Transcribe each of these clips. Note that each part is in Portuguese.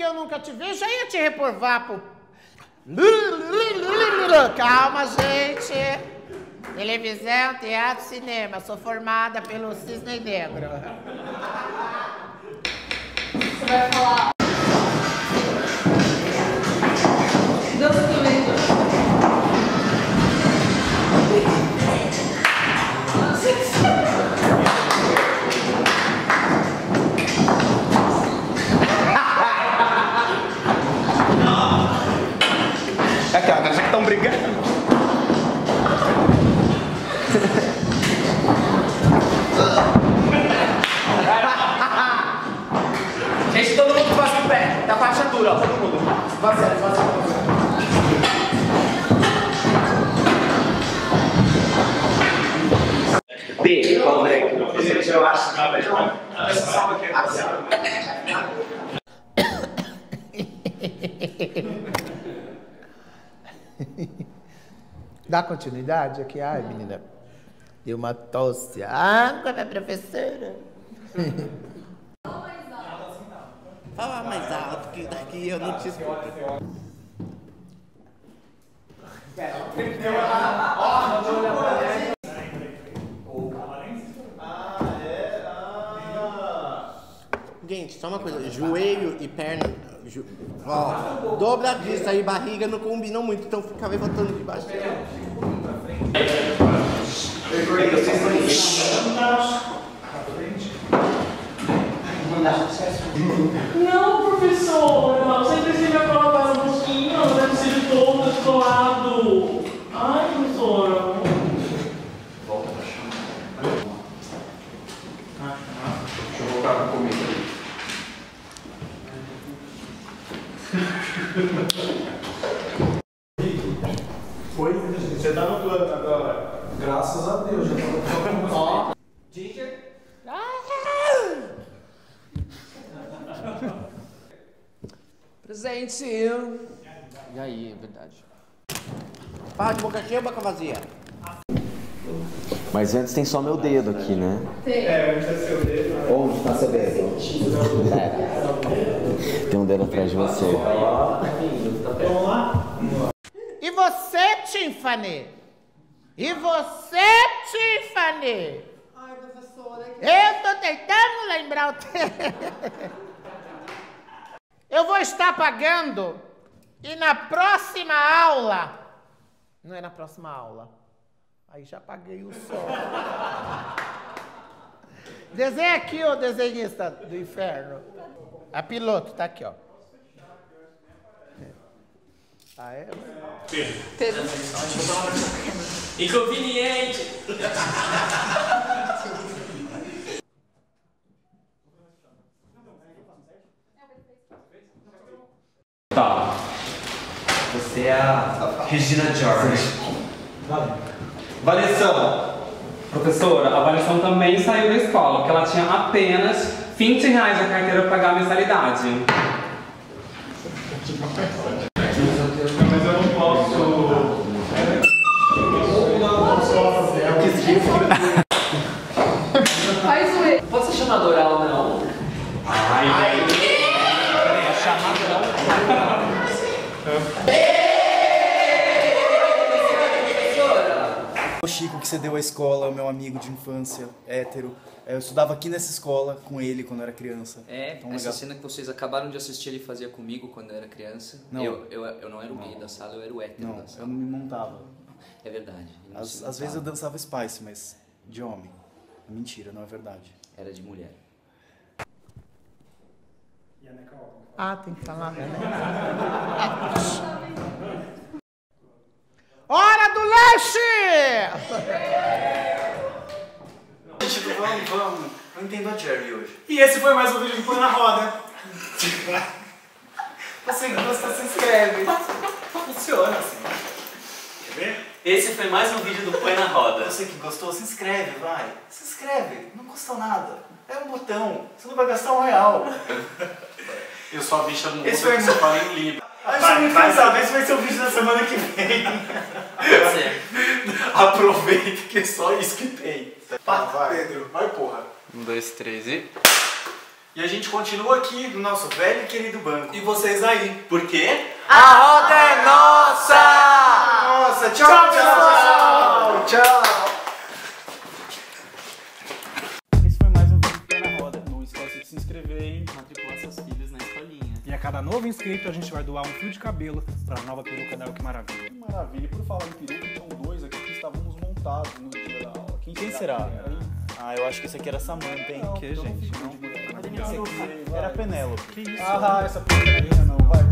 que eu nunca te vi, já ia te reprovar pro. Calma, gente. Televisão, teatro, cinema. Sou formada pelo Cisne Negro. Você vai falar. B, qual é aqui Dá continuidade aqui? Ai, menina. Deu uma tosse. Ah, como é professora? Fala mais alto, que daqui eu não te escuto. Gente, só uma coisa, joelho e perna, ju, ó, dobradiça e barriga não combinam muito, então fica levantando de baixo. Não, professora, sempre se me colocar um pouquinho, deve ser todo descolado. Ai, professora. Deixa eu voltar para comigo ali. Foi? Você tá no plano agora. Graças a Deus, já tava Ó. Presente. E aí, é verdade. Fala de boca cheia ou boca vazia? Mas antes tem só meu dedo aqui, né? É, onde tá seu dedo? Onde tá seu dedo? Tem um dedo atrás de você. Vamos lá? E você, Tiffany? E você, Tiffany? Ai, professora. que- Eu tô tentando lembrar o tempo. Eu vou estar pagando e na próxima aula. Não é na próxima aula. Aí já paguei o sol. Desenha aqui, ô desenhista do inferno. A piloto, tá aqui, ó. Ah, é? Inconveniente. Tá. Você é a Regina George. Avaliação. Professora, a avaliação também saiu da escola, porque ela tinha apenas 20 reais na carteira para pagar a mensalidade. Mas eu não posso. Faz o E. Pode ser chamada oral, não? O Chico que você deu à escola, meu amigo de infância, hétero. É, Eu estudava aqui nessa escola com ele quando eu era criança. É, Tão essa legal. cena que vocês acabaram de assistir ele fazia comigo quando eu era criança. Não. Eu, eu, eu não era o gay da sala, eu era o hétero Não, da eu sala. não me montava. É verdade. Às, às vezes eu dançava Spice, mas de homem. Mentira, não é verdade. Era de mulher. Ah, tem que falar, lanche! Gente, vamos, vamos. Eu entendo a Jerry hoje. E esse foi mais um vídeo do Põe na Roda. Você gosta, se inscreve. Funciona assim. Quer ver? Esse foi mais um vídeo do Põe na Roda. Você que gostou, se inscreve, vai. Se inscreve, não custa nada. É um botão, você não vai gastar um real. Eu sou a bicha muda que Esse foi só mu- fala em Libra. A gente é muito cansado, esse vai ser o vídeo da semana que vem. Aproveita que é só isso que tem. Vai. Pedro, vai porra. Um, dois, três e. E a gente continua aqui no nosso velho e querido banco. E vocês aí? Por quê? A roda é nossa! Nossa, tchau, tchau, tchau! Esse foi mais um vídeo Pé na Roda. Não esquece de se inscrever, hein? Matricular seus filhos na escolinha. E a cada novo inscrito a gente vai doar um fio de cabelo para a nova peruca da El Que Maravilha. Maravilha. E por falar em peruca, tinham dois aqui que estávamos montados no dia da aula. Quem, Quem será? hein? Ah, eu acho que esse aqui era Samantha, hein? Não, que, não gente? Não. aqui era Penélope. Que isso? Ah, essa não é minha não. Vai,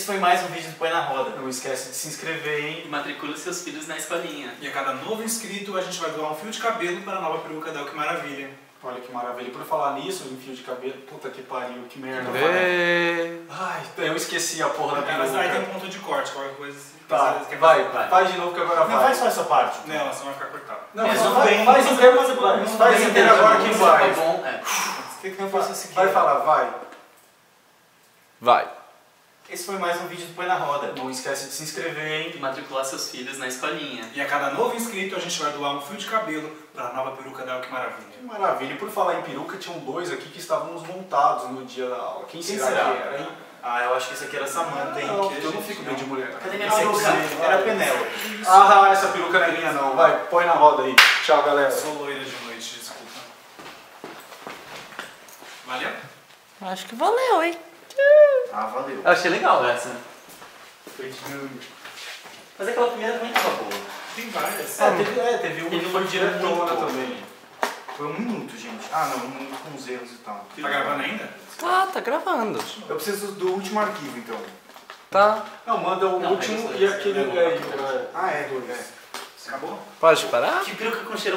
Esse foi mais um vídeo do Põe na Roda. Não esquece de se inscrever, hein? E matricula seus filhos na escolinha. E a cada novo inscrito a gente vai doar um fio de cabelo para a nova peruca da Que Maravilha. Olha que maravilha. E por falar nisso, em fio de cabelo, puta que pariu, que merda. Ai, eu esqueci a porra da Mas aí tem um peruca. ponto de corte, qualquer coisa. Tá, vai, fazer. faz de novo que agora Não, vai. faz só essa parte. Não, senão vai ficar cortado. Não, Mas vai, bem. faz inteiro, mas vai. vamos Faz inteiro agora que vai. Tá bom, é. Por que que não faz esse aqui? Vai falar, vai. Vai. Esse foi mais um vídeo do Põe na Roda. Não esquece de se inscrever, hein? E matricular seus filhos na escolinha. E a cada novo inscrito a gente vai doar um fio de cabelo para a nova peruca da El Que Maravilha. Que maravilha. E por falar em peruca, tinham dois aqui que estávamos montados no dia da aula. Quem, Quem será, será? que era, hein? Ah, eu acho que esse aqui era Samantha, hein? Não, Que eu não fico bem de mulher. Cadê minha Esse peruca? era Penélope. Ah, essa peruca não é minha não. Vai, põe na roda aí. Tchau, galera. Sou loira de noite, desculpa. Valeu? Acho que valeu, hein? Ah, valeu. Eu achei legal essa. Foi de- Mas aquela primeira também tava boa. Tem várias. É, teve, é, teve uma que foi boa. também. Foi um minuto, gente. Ah, não, um minuto com os erros e tal. Tá gravando ainda? Tá, tá gravando. Eu preciso do último arquivo, então. Tá. Não, manda o Não, último é isso e aí. aquele. É, É, é, Ah, é, é. Acabou? Pode parar? Que peruca com cheiro.